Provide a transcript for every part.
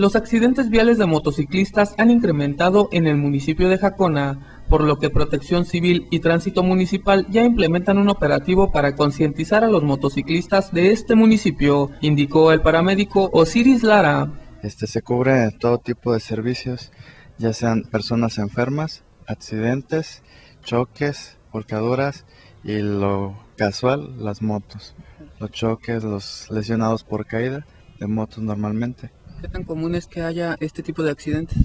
Los accidentes viales de motociclistas han incrementado en el municipio de Jacona, por lo que Protección Civil y Tránsito Municipal ya implementan un operativo para concientizar a los motociclistas de este municipio, indicó el paramédico Osiris Lara. Este se cubre todo tipo de servicios, ya sean personas enfermas, accidentes, choques, volcaduras y lo casual, las motos, los choques, los lesionados por caída de motos normalmente. ¿Qué tan común es que haya este tipo de accidentes?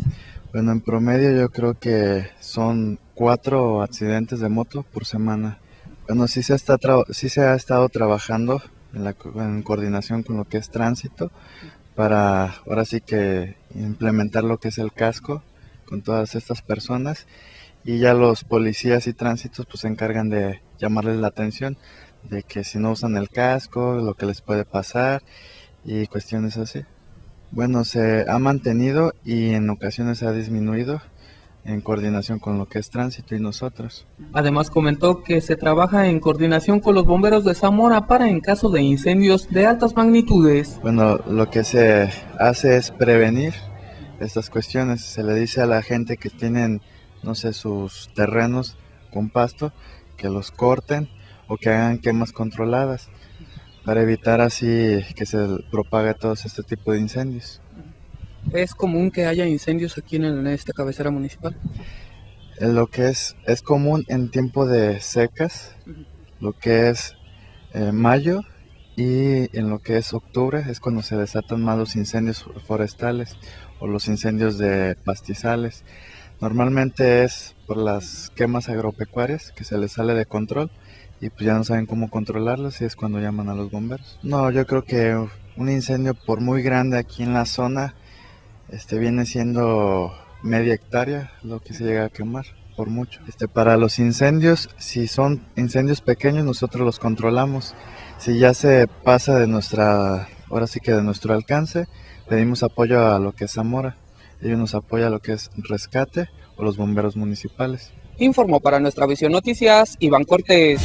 Bueno, en promedio yo creo que son cuatro accidentes de moto por semana. Bueno, sí se, está sí se ha estado trabajando en, en coordinación con lo que es tránsito para ahora sí que implementar lo que es el casco con todas estas personas y ya los policías y tránsitos pues se encargan de llamarles la atención de que si no usan el casco, lo que les puede pasar y cuestiones así. Bueno, se ha mantenido y en ocasiones ha disminuido en coordinación con lo que es tránsito y nosotros. Además comentó que se trabaja en coordinación con los bomberos de Zamora para en caso de incendios de altas magnitudes. Bueno, lo que se hace es prevenir estas cuestiones. Se le dice a la gente que tienen, no sé, sus terrenos con pasto, que los corten o que hagan quemas controladas para evitar así que se propague todo este tipo de incendios. ¿Es común que haya incendios aquí en esta cabecera municipal? Lo que es, es común en tiempo de secas, lo que es eh, mayo y en lo que es octubre es cuando se desatan más los incendios forestales o los incendios de pastizales. Normalmente es por las quemas agropecuarias que se les sale de control y pues ya no saben cómo controlarlos y es cuando llaman a los bomberos. No, yo creo que un incendio por muy grande aquí en la zona este viene siendo media hectárea lo que se llega a quemar por mucho. Este para los incendios, si son incendios pequeños nosotros los controlamos. Si ya se pasa de nuestra ahora sí que de nuestro alcance, pedimos apoyo a lo que es Zamora. Ellos nos apoyan a lo que es rescate o los bomberos municipales. Informó para nuestra visión noticias Iván Cortés.